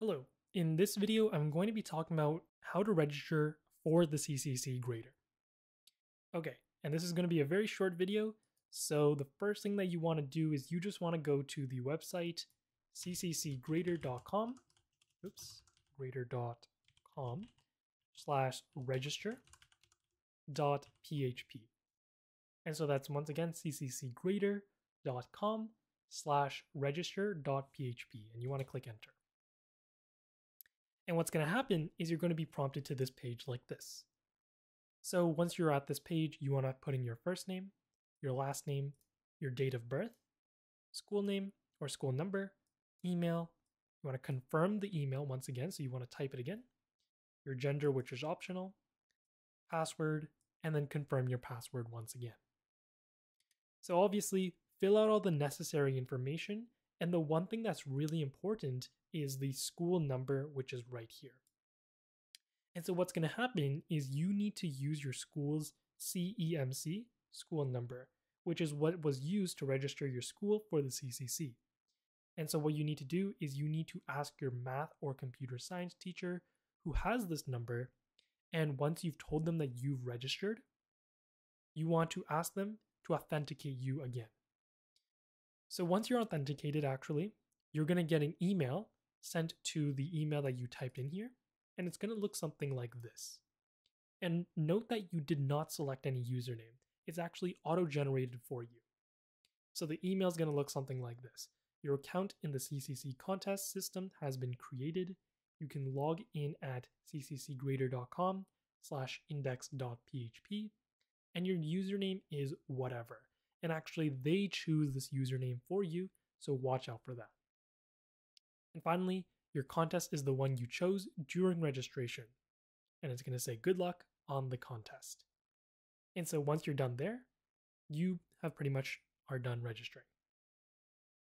Hello, in this video I'm going to be talking about how to register for the CCC grader. Okay, and this is going to be a very short video, so the first thing that you want to do is you just want to go to the website cccgrader.com, oops, grader.com slash register dot php. And so that's once again cccgrader.com slash register dot php, and you want to click enter. And what's going to happen is you're going to be prompted to this page like this. So once you're at this page, you want to put in your first name, your last name, your date of birth, school name or school number, email. You want to confirm the email once again, so you want to type it again, your gender, which is optional, password, and then confirm your password once again. So obviously, fill out all the necessary information and the one thing that's really important is the school number, which is right here. And so what's going to happen is you need to use your school's CEMC school number, which is what was used to register your school for the CCC. And so what you need to do is you need to ask your math or computer science teacher who has this number. And once you've told them that you've registered, you want to ask them to authenticate you again. So once you're authenticated, actually, you're going to get an email sent to the email that you typed in here, and it's going to look something like this. And note that you did not select any username. It's actually auto-generated for you. So the email is going to look something like this. Your account in the CCC contest system has been created. You can log in at cccgrader.com slash index.php and your username is whatever and actually they choose this username for you, so watch out for that. And finally, your contest is the one you chose during registration, and it's going to say good luck on the contest. And so once you're done there, you have pretty much are done registering.